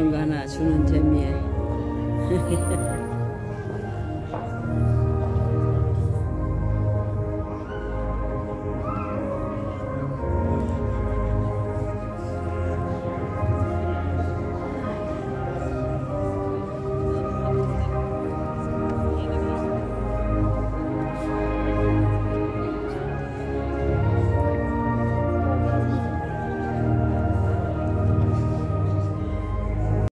그런 거 하나 주는 재미에